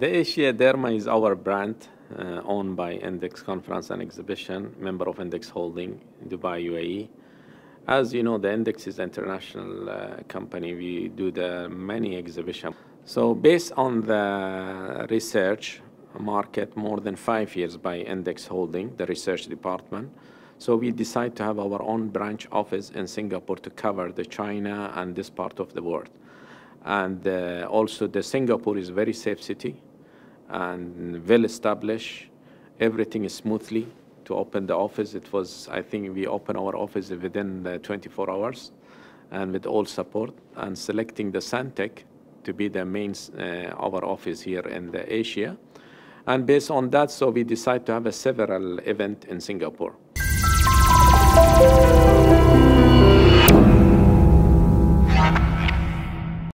The Asia Derma is our brand uh, owned by Index Conference and Exhibition, member of Index Holding, Dubai, UAE. As you know, the Index is an international uh, company. We do the many exhibitions. So based on the research market more than five years by Index Holding, the research department, so we decided to have our own branch office in Singapore to cover the China and this part of the world. And uh, also the Singapore is a very safe city and well established. Everything is smoothly to open the office. It was, I think we opened our office within uh, 24 hours and with all support and selecting the Suntec to be the main uh, our office here in the Asia. And based on that, so we decided to have a several event in Singapore.